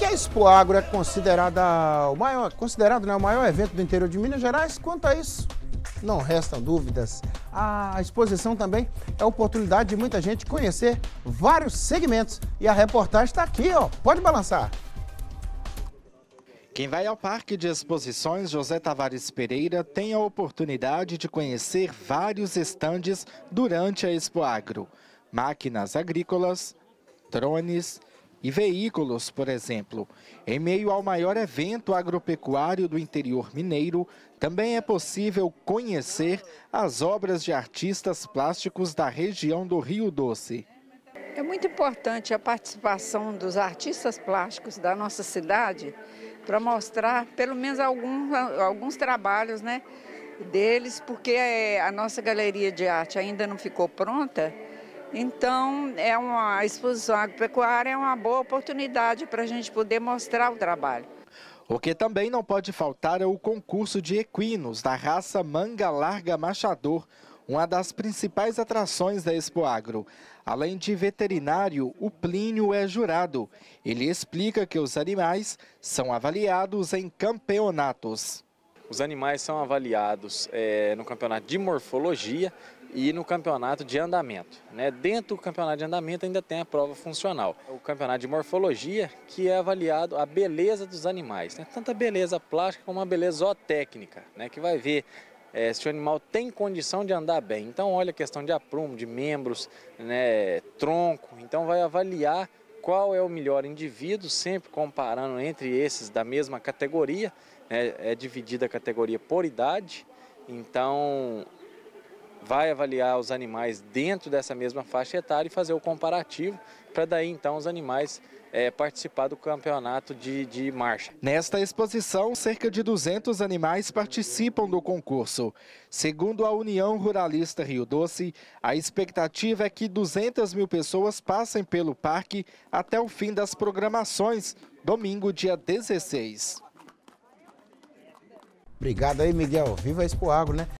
que a Expo Agro é considerada o maior, considerado né, o maior evento do interior de Minas Gerais? Quanto a isso, não restam dúvidas. A exposição também é oportunidade de muita gente conhecer vários segmentos. E a reportagem está aqui, ó. Pode balançar. Quem vai ao Parque de Exposições José Tavares Pereira tem a oportunidade de conhecer vários estandes durante a Expo Agro. Máquinas agrícolas, drones e veículos, por exemplo. Em meio ao maior evento agropecuário do interior mineiro, também é possível conhecer as obras de artistas plásticos da região do Rio Doce. É muito importante a participação dos artistas plásticos da nossa cidade para mostrar pelo menos alguns, alguns trabalhos né, deles, porque é, a nossa galeria de arte ainda não ficou pronta. Então, é uma exposição agropecuária é uma boa oportunidade para a gente poder mostrar o trabalho. O que também não pode faltar é o concurso de equinos da raça manga larga machador, uma das principais atrações da Expo Agro. Além de veterinário, o Plínio é jurado. Ele explica que os animais são avaliados em campeonatos. Os animais são avaliados é, no campeonato de morfologia e no campeonato de andamento. Né? Dentro do campeonato de andamento ainda tem a prova funcional. O campeonato de morfologia, que é avaliado a beleza dos animais, né? tanto a beleza plástica como a beleza zootécnica, né? que vai ver é, se o animal tem condição de andar bem. Então olha a questão de aprumo, de membros, né? tronco, então vai avaliar qual é o melhor indivíduo, sempre comparando entre esses da mesma categoria, né? é dividida a categoria por idade, então vai avaliar os animais dentro dessa mesma faixa etária e fazer o comparativo para daí então os animais é, participar do campeonato de, de marcha. Nesta exposição, cerca de 200 animais participam do concurso. Segundo a União Ruralista Rio Doce, a expectativa é que 200 mil pessoas passem pelo parque até o fim das programações, domingo, dia 16. Obrigado aí, Miguel. Viva a Expo Agro, né?